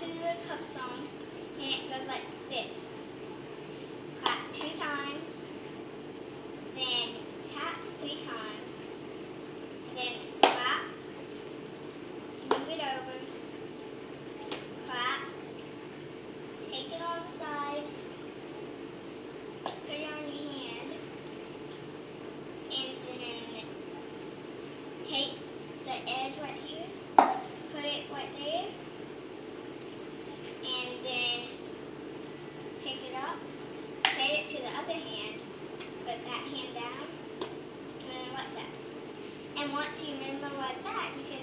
to do a cup song, and it goes like this. Clap two times, then tap three times, and then clap, move it over, clap, take it on the side, put it on your hand, and then take the edge right here other hand, put that hand down, and then like that. And once you memorize that, you can